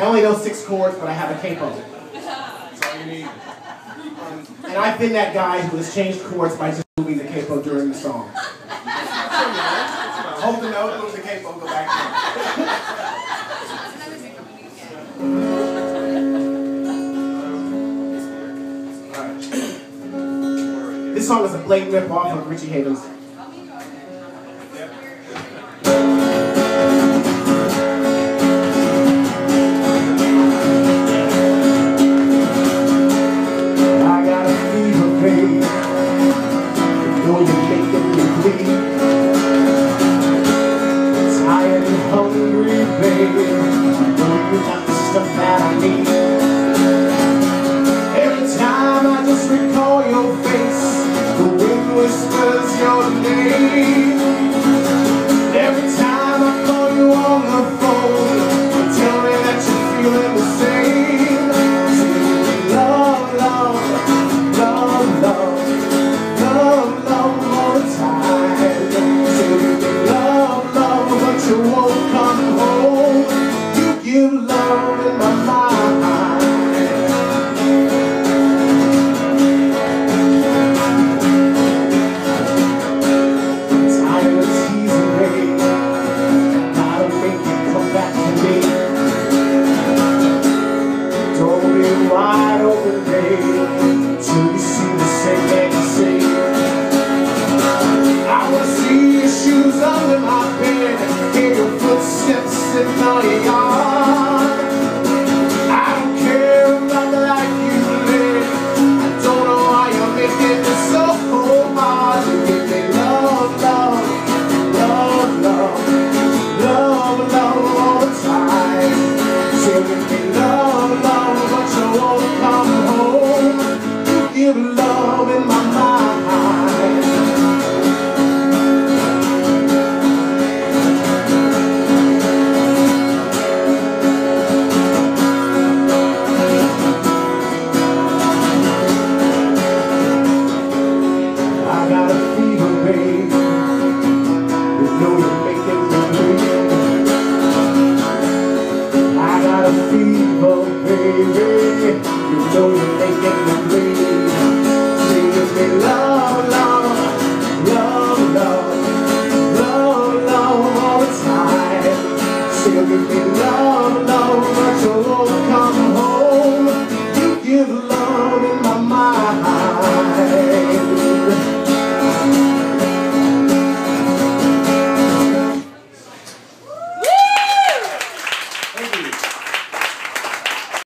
I only know six chords, but I have a capo. That's all you need. Um, and I've been that guy who has changed chords by just moving the capo during the song. Hold the note, move the capo, go back This song is a blatant rip off of Richie Havens. Just recall your face, the wind whispers your name. Wide open, babe, till you see the same thing I see. I wanna see your shoes under my bed, hear your footsteps in my yard. Love in my mind. I got a fever. You know you're making me. I got a fever, baby. You know you're making me